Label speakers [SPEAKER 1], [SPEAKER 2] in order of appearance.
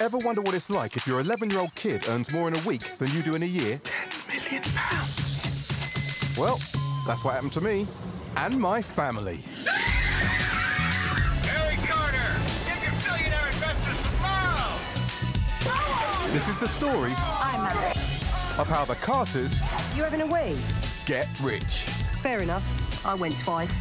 [SPEAKER 1] Ever wonder what it's like if your 11 year old kid earns more in a week than you do in a year?
[SPEAKER 2] 10 million pounds.
[SPEAKER 1] Well, that's what happened to me and my family.
[SPEAKER 3] Harry Carter, give your billionaire investors some!
[SPEAKER 1] This is the story of how the Carters
[SPEAKER 4] You having a wee?
[SPEAKER 1] get rich.
[SPEAKER 4] Fair enough. I went twice.